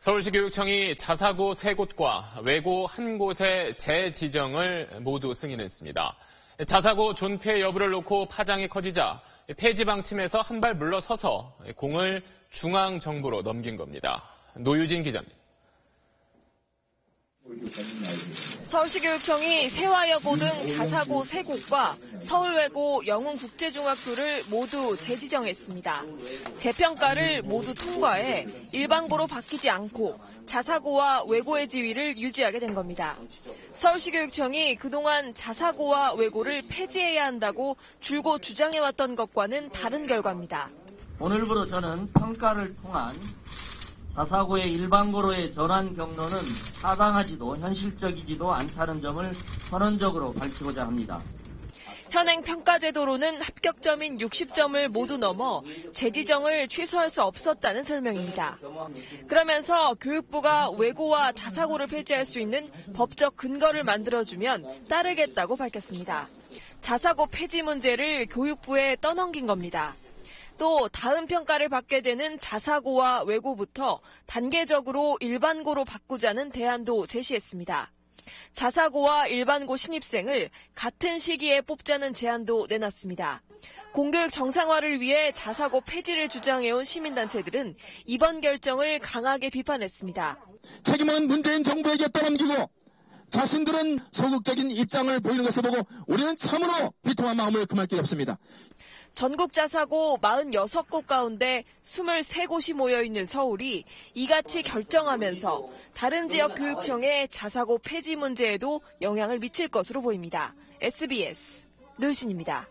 서울시 교육청이 자사고 세곳과 외고 한 곳의 재지정을 모두 승인했습니다. 자사고 존폐 여부를 놓고 파장이 커지자 폐지 방침에서 한 발 물러서서 공을 중앙정부로 넘긴 겁니다. 노유진 기자입니다. 서울시교육청이 세화여고 등 자사고 3곳과 서울외고 영웅국제중학교를 모두 재지정했습니다. 재평가를 모두 통과해 일반고로 바뀌지 않고 자사고와 외고의 지위를 유지하게 된 겁니다. 서울시교육청이 그동안 자사고와 외고를 폐지해야 한다고 줄곧 주장해왔던 것과는 다른 결과입니다. 오늘부로 저는 평가를 통한 자사고의 일반고로의 전환 경로는 타당하지도 현실적이지도 않다는 점을 선언적으로 밝히고자 합니다. 현행 평가제도로는 합격점인 60점을 모두 넘어 재지정을 취소할 수 없었다는 설명입니다. 그러면서 교육부가 외고와 자사고를 폐지할 수 있는 법적 근거를 만들어주면 따르겠다고 밝혔습니다. 자사고 폐지 문제를 교육부에 떠넘긴 겁니다. 또 다음 평가를 받게 되는 자사고와 외고부터 단계적으로 일반고로 바꾸자는 대안도 제시했습니다. 자사고와 일반고 신입생을 같은 시기에 뽑자는 제안도 내놨습니다. 공교육 정상화를 위해 자사고 폐지를 주장해온 시민단체들은 이번 결정을 강하게 비판했습니다. 책임은 문재인 정부에게 떠넘기고 자신들은 소극적인 입장을 보이는 것을 보고 우리는 참으로 비통한 마음을 금할 길이 없습니다. 전국 자사고 46곳 가운데 23곳이 모여 있는 서울이 이같이 결정하면서 다른 지역 교육청의 자사고 폐지 문제에도 영향을 미칠 것으로 보입니다. SBS 노신입니다.